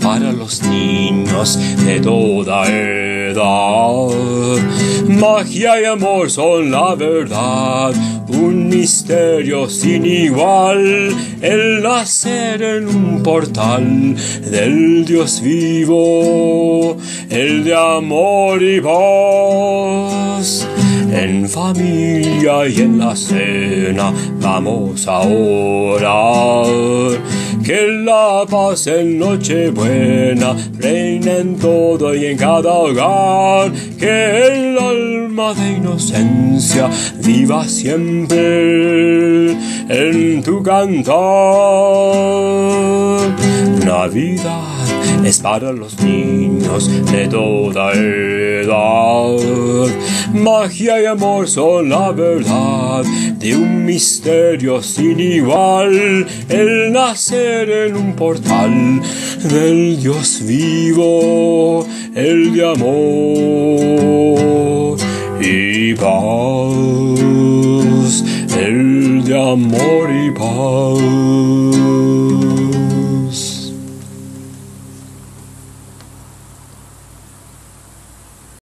Para los niños de toda edad. Magia y amor son la verdad, un misterio sin igual. El nacer en un portal del Dios vivo, el de amor y paz. En familia y en la cena vamos a orar. Que la paz en Nochebuena reina en todo y en cada hogar. Que el alma de inocencia viva siempre en tu cantar. Navidad es para los niños de toda edad. Magia y amor son la verdad de un misterio sin igual. El nacer en un portal del Dios vivo, el de amor y paz, el de amor y paz.